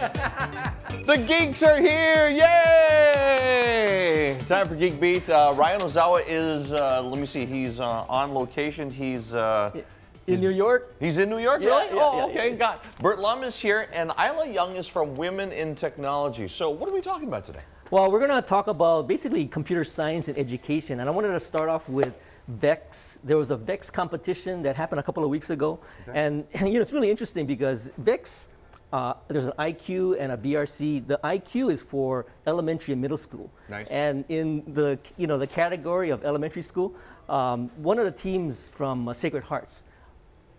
the geeks are here! Yay! Time for Geek Beat. Uh, Ryan Ozawa is, uh, let me see, he's uh, on location. He's. Uh, in New York? He's in New York, Yeah, really? yeah, oh, yeah, okay. Got Burt Lum is here, and Isla Young is from Women in Technology. So, what are we talking about today? Well, we're going to talk about basically computer science and education. And I wanted to start off with VEX. There was a VEX competition that happened a couple of weeks ago. And, you know, it's really interesting because VEX, uh, there's an IQ and a VRC. The IQ is for elementary and middle school. Nice. And in the, you know, the category of elementary school, um, one of the teams from uh, Sacred Hearts,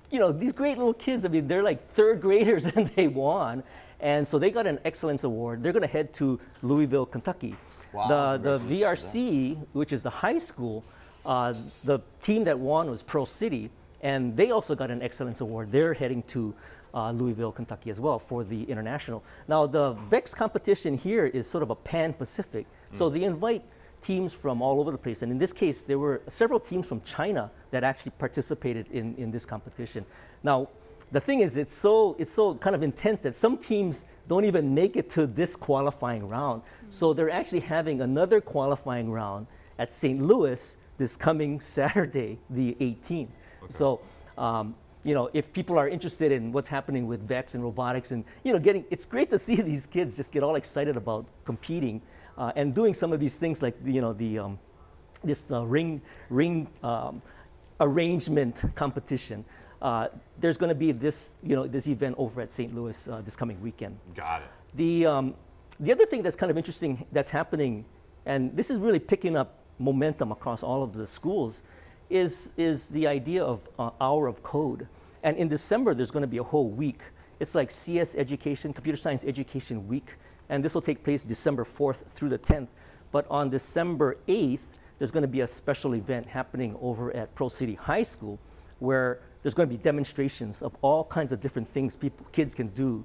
you know, these great little kids, I mean, they're like third graders and they won. And so they got an excellence award. They're going to head to Louisville, Kentucky. Wow, the the VRC, which is the high school, uh, the team that won was Pearl City, and they also got an excellence award. They're heading to uh, Louisville, Kentucky as well for the international. Now, the VEX competition here is sort of a pan Pacific. So they invite teams from all over the place. And in this case, there were several teams from China that actually participated in, in this competition. Now, the thing is, it's so, it's so kind of intense that some teams don't even make it to this qualifying round. So they're actually having another qualifying round at St. Louis this coming Saturday, the 18th. So, um, you know, if people are interested in what's happening with VEX and robotics and, you know, getting, it's great to see these kids just get all excited about competing uh, and doing some of these things like, you know, the, um, this uh, ring, ring um, arrangement competition. Uh, there's going to be this, you know, this event over at St. Louis uh, this coming weekend. Got it. The, um, the other thing that's kind of interesting that's happening, and this is really picking up momentum across all of the schools, is, is the idea of uh, Hour of Code. And in December, there's going to be a whole week. It's like CS Education, Computer Science Education Week, and this will take place December 4th through the 10th. But on December 8th, there's going to be a special event happening over at Pearl City High School where there's going to be demonstrations of all kinds of different things people, kids can do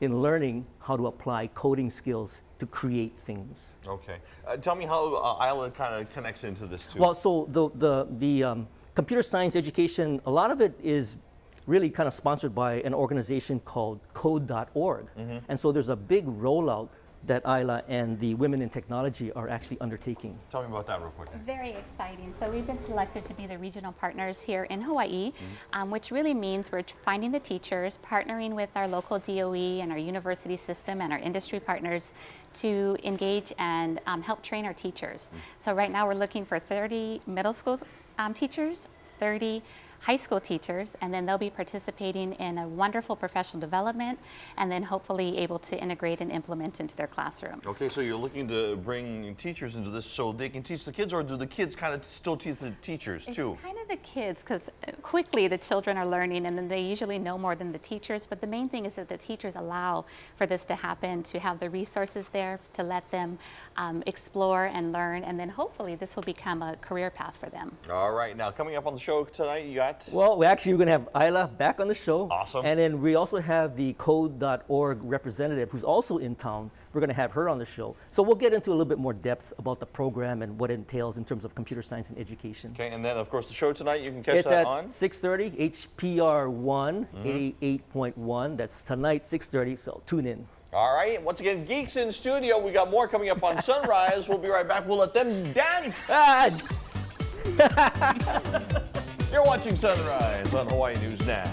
in learning how to apply coding skills to create things. Okay. Uh, tell me how uh, Isla kind of connects into this too. Well, so the, the, the um, computer science education, a lot of it is really kind of sponsored by an organization called code.org. And so there's a big rollout that Isla and the Women in Technology are actually undertaking. tell me about that real quick. Very exciting. So we've been selected to be the regional partners here in Hawaii, um, which really means we're finding the teachers, partnering with our local DOE and our university system and our industry partners to engage and um, help train our teachers. So right now we're looking for 30 middle school um, teachers, 30 high school teachers, and then they'll be participating in a wonderful professional development and then hopefully able to integrate and implement into their classrooms. Okay, so you're looking to bring teachers into this so they can teach the kids, or do the kids kind of still teach the teachers too? Kind of the kids because uh, quickly the children are learning and then they usually know more than the teachers. But the main thing is that the teachers allow for this to happen, to have the resources there to let them um, explore and learn. And then hopefully this will become a career path for them. All right, now coming up on the show tonight, you got. Well, we actually we're going to have Isla back on the show. Awesome. And then we also have the code.org representative who's also in town. We're going to have her on the show. So we'll get into a little bit more depth about the program and what it entails in terms of computer science and education. Okay, and then of course the show tonight you can catch It's that at on. 6:30 HPR one 88.1. That's tonight 6:30. So tune in. All right, once again, Geeks in Studio. We got more coming up on Sunrise. we'll be right back. We'll let them dance. Ah, You're watching Sunrise on Hawaii News Now.